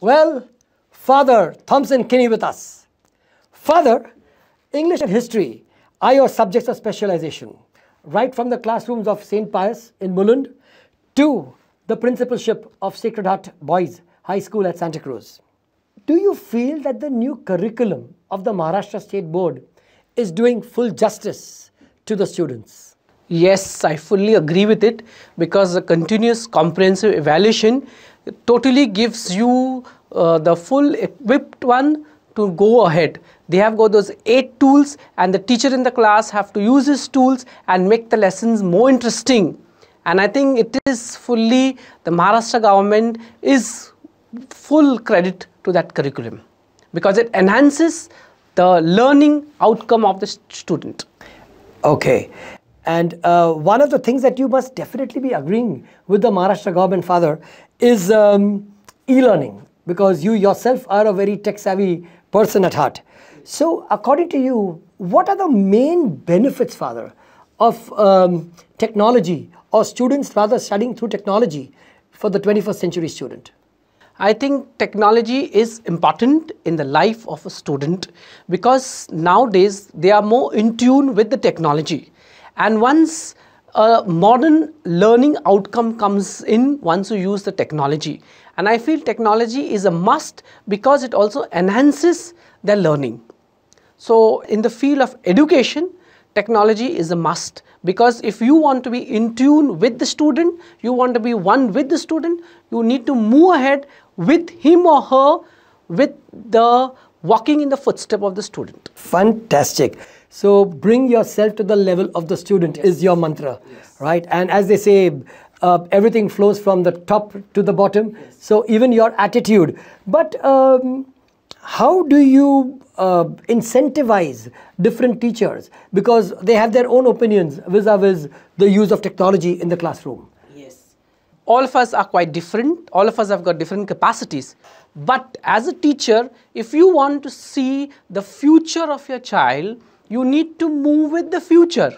Well, Father Thomson Kinny with us. Father, English and history are your subjects of specialization, right from the classrooms of St. Pius in Mulund to the principalship of Sacred Heart Boys High School at Santa Cruz. Do you feel that the new curriculum of the Maharashtra State Board is doing full justice to the students? Yes, I fully agree with it because the continuous comprehensive evaluation totally gives you uh, the full equipped one to go ahead. They have got those eight tools and the teacher in the class have to use his tools and make the lessons more interesting. And I think it is fully the Maharashtra government is full credit to that curriculum because it enhances the learning outcome of the student. Okay. And uh, one of the things that you must definitely be agreeing with the Maharashtra government, Father, is um, e-learning because you yourself are a very tech-savvy person at heart. So according to you, what are the main benefits, Father, of um, technology or students rather studying through technology for the 21st century student? I think technology is important in the life of a student because nowadays they are more in tune with the technology. And once a modern learning outcome comes in once you use the technology. And I feel technology is a must because it also enhances their learning. So in the field of education, technology is a must because if you want to be in tune with the student, you want to be one with the student, you need to move ahead with him or her with the walking in the footstep of the student. Fantastic. So bring yourself to the level of the student yes. is your mantra, yes. right? And as they say, uh, everything flows from the top to the bottom. Yes. So even your attitude. But um, how do you uh, incentivize different teachers because they have their own opinions vis-a-vis -vis the use of technology in the classroom? Yes. All of us are quite different. All of us have got different capacities. But as a teacher, if you want to see the future of your child, you need to move with the future.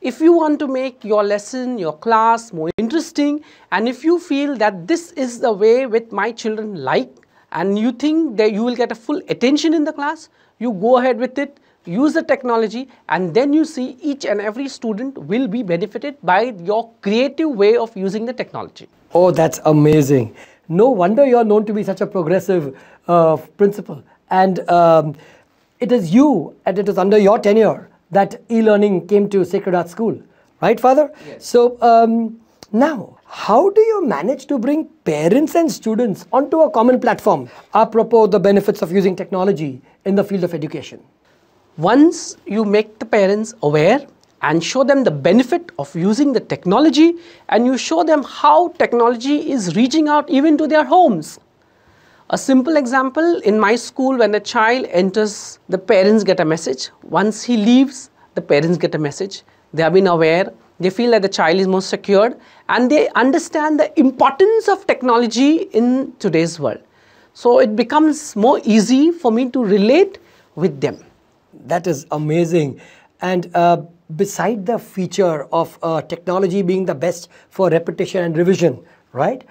If you want to make your lesson, your class more interesting, and if you feel that this is the way with my children like, and you think that you will get a full attention in the class, you go ahead with it, use the technology, and then you see each and every student will be benefited by your creative way of using the technology. Oh, that's amazing. No wonder you're known to be such a progressive uh, principal. And um, it is you and it is under your tenure that e-learning came to Sacred Heart School, right, Father? Yes. So um, now, how do you manage to bring parents and students onto a common platform apropos the benefits of using technology in the field of education? Once you make the parents aware and show them the benefit of using the technology and you show them how technology is reaching out even to their homes a simple example, in my school when a child enters, the parents get a message. Once he leaves, the parents get a message. They have been aware, they feel that the child is more secured and they understand the importance of technology in today's world. So it becomes more easy for me to relate with them. That is amazing. And uh, beside the feature of uh, technology being the best for repetition and revision, right?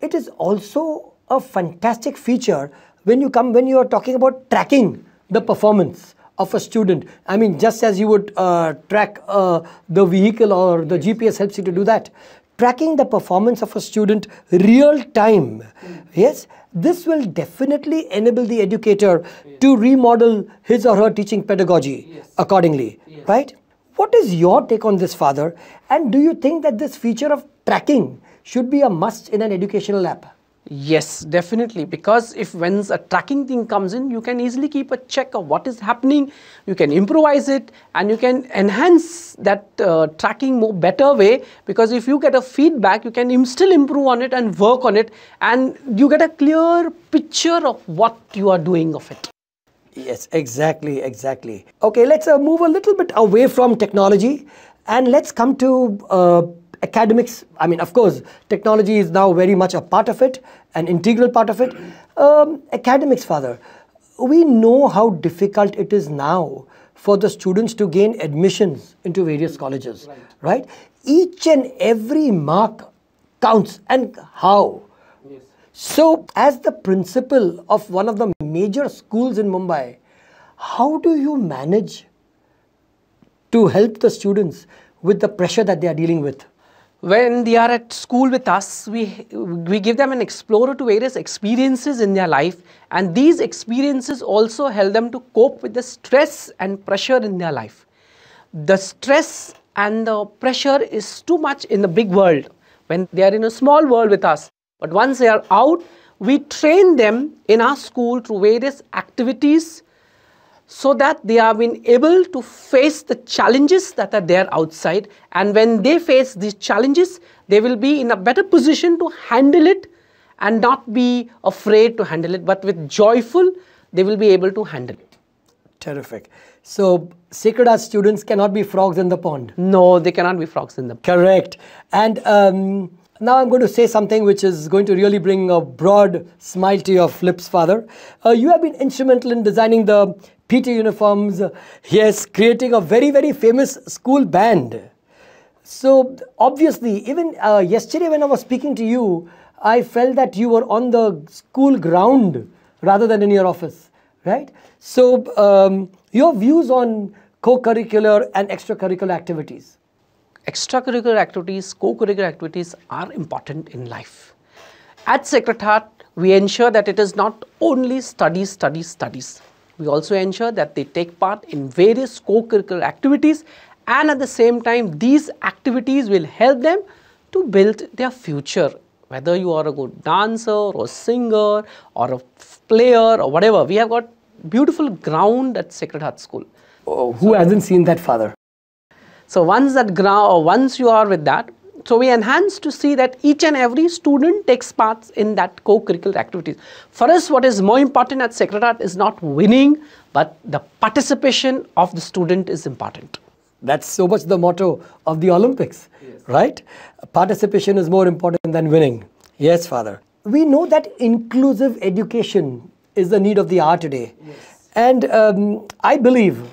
It is also a fantastic feature when you come when you are talking about tracking the performance of a student. I mean, just as you would uh, track uh, the vehicle or the GPS helps you to do that. Tracking the performance of a student real time. Mm. Yes, this will definitely enable the educator yes. to remodel his or her teaching pedagogy yes. accordingly. Yes. Right? What is your take on this, Father? And do you think that this feature of tracking should be a must in an educational app? Yes, definitely. Because if when a tracking thing comes in, you can easily keep a check of what is happening. You can improvise it and you can enhance that uh, tracking more better way. Because if you get a feedback, you can still improve on it and work on it. And you get a clear picture of what you are doing of it. Yes, exactly, exactly. Okay, let's uh, move a little bit away from technology and let's come to uh, academics, I mean, of course, technology is now very much a part of it, an integral part of it. Um, academics, Father, we know how difficult it is now for the students to gain admissions into various colleges, right? right? Each and every mark counts, and how? Yes. So, as the principal of one of the major schools in Mumbai, how do you manage to help the students with the pressure that they are dealing with? When they are at school with us, we, we give them an explorer to various experiences in their life, and these experiences also help them to cope with the stress and pressure in their life. The stress and the pressure is too much in the big world when they are in a small world with us. But once they are out, we train them in our school through various activities so that they have been able to face the challenges that are there outside. And when they face these challenges they will be in a better position to handle it and not be afraid to handle it. But with joyful they will be able to handle it. Terrific. So sacred heart students cannot be frogs in the pond. No they cannot be frogs in the pond. Correct. And um, now I'm going to say something which is going to really bring a broad smile to your lips, Father. Uh, you have been instrumental in designing the PT uniforms, yes, creating a very, very famous school band. So, obviously, even uh, yesterday when I was speaking to you, I felt that you were on the school ground rather than in your office, right? So, um, your views on co curricular and extracurricular activities extracurricular activities, co-curricular activities are important in life. At Sacred Heart, we ensure that it is not only studies, studies, studies. We also ensure that they take part in various co-curricular activities and at the same time, these activities will help them to build their future. Whether you are a good dancer or a singer or a player or whatever, we have got beautiful ground at Sacred Heart School. Oh, who hasn't seen that, Father? So once that ground, once you are with that, so we enhance to see that each and every student takes part in that co-curricular activities. For us, what is more important at Sacred Heart is not winning, but the participation of the student is important. That's so much the motto of the Olympics, yes. right? Participation is more important than winning. Yes, Father. We know that inclusive education is the need of the hour today. Yes. And um, I believe,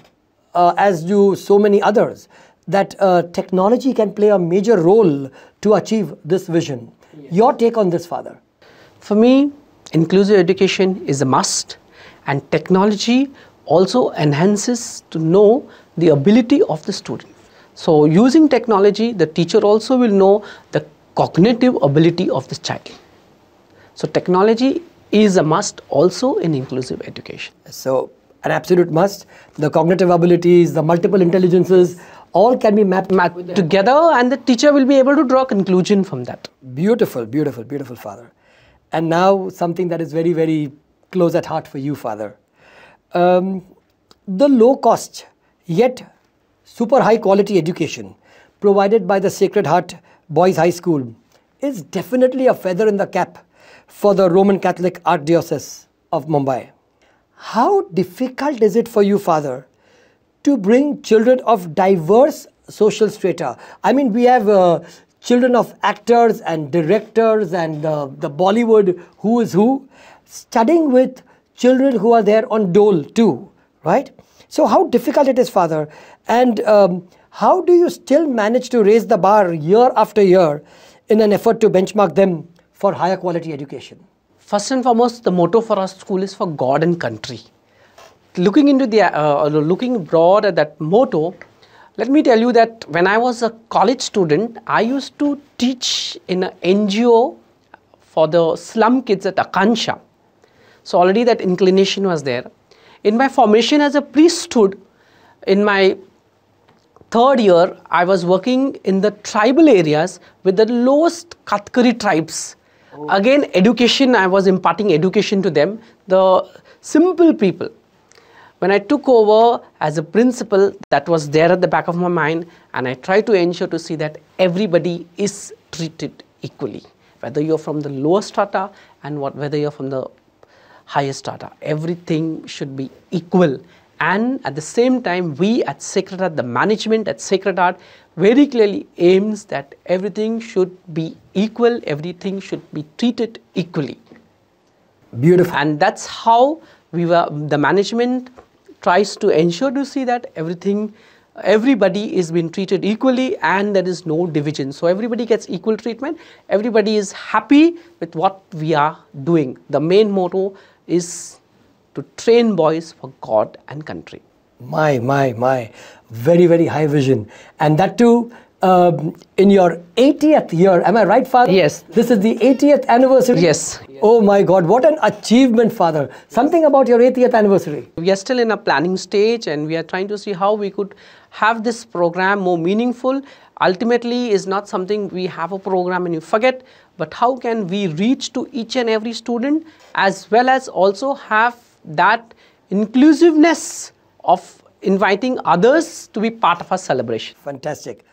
uh, as do so many others, that uh, technology can play a major role to achieve this vision. Yes. Your take on this, Father? For me, inclusive education is a must, and technology also enhances to know the ability of the student. So, using technology, the teacher also will know the cognitive ability of the child. So, technology is a must also in inclusive education. So, an absolute must. The cognitive abilities, the multiple intelligences, all can be mapped, mapped together and the teacher will be able to draw conclusion from that. Beautiful, beautiful, beautiful, Father. And now something that is very, very close at heart for you, Father. Um, the low cost yet super high quality education provided by the Sacred Heart Boys High School is definitely a feather in the cap for the Roman Catholic Archdiocese of Mumbai. How difficult is it for you, Father, to bring children of diverse social strata. I mean, we have uh, children of actors and directors and uh, the Bollywood who is who, studying with children who are there on dole too, right? So how difficult it is, Father, and um, how do you still manage to raise the bar year after year in an effort to benchmark them for higher quality education? First and foremost, the motto for our school is for God and country looking into the uh, looking broad at that motto let me tell you that when i was a college student i used to teach in an ngo for the slum kids at Akanksha. So already that inclination was there. In my formation as a priesthood in my third year i was working in the tribal areas with the lowest katkari tribes. Oh. again education i was imparting education to them the simple people when I took over as a principal, that was there at the back of my mind, and I tried to ensure to see that everybody is treated equally, whether you're from the lower strata and what, whether you're from the higher strata. Everything should be equal. And at the same time, we at Sacred Heart, the management at Sacred Heart, very clearly aims that everything should be equal, everything should be treated equally. Beautiful. And that's how we were, the management tries to ensure to see that everything everybody is being treated equally and there is no division. So everybody gets equal treatment. Everybody is happy with what we are doing. The main motto is to train boys for God and country. My, my, my. Very, very high vision. And that too um, in your 80th year. Am I right, Father? Yes. This is the 80th anniversary? Yes. Oh my God, what an achievement, Father. Something about your 80th anniversary. We are still in a planning stage and we are trying to see how we could have this program more meaningful. Ultimately, is not something we have a program and you forget, but how can we reach to each and every student as well as also have that inclusiveness of inviting others to be part of our celebration. Fantastic.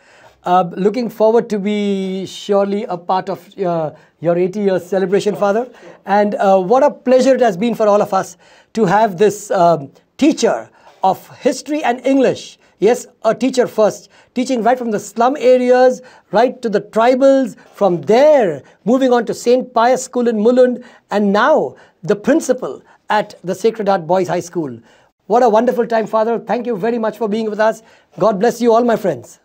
Uh, looking forward to be surely a part of uh, your 80 years celebration, Father. And uh, what a pleasure it has been for all of us to have this um, teacher of history and English. Yes, a teacher first, teaching right from the slum areas, right to the tribals, from there, moving on to St. Pius School in Mulund, and now the principal at the Sacred Heart Boys High School. What a wonderful time, Father. Thank you very much for being with us. God bless you all, my friends.